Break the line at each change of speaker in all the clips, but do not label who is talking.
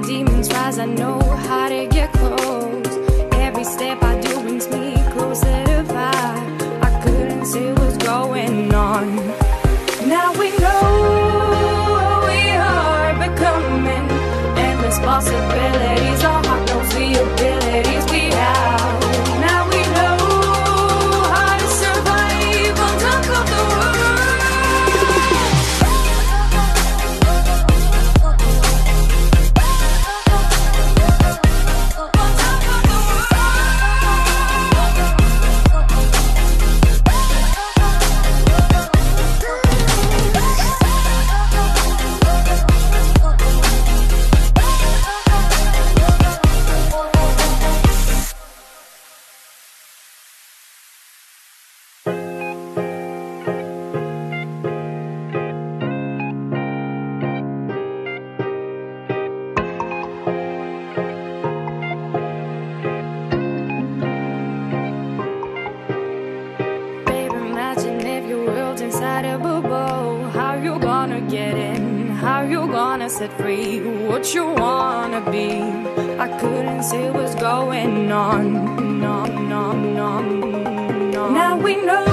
demons rise, I know how to get close. Every step I do brings me closer to five. I couldn't see what's going on. Now we know we are becoming endless possibilities. Our heart knows the abilities How you gonna get in? How you gonna set free what you wanna be? I couldn't see what's going on. No, no, no, no. Now we know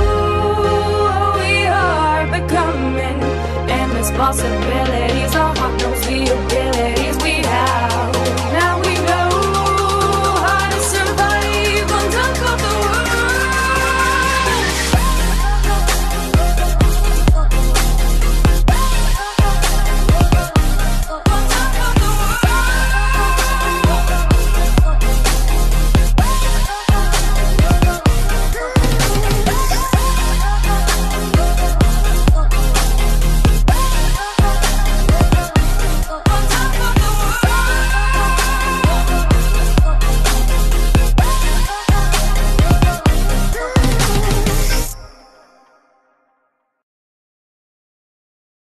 we are becoming endless possibilities.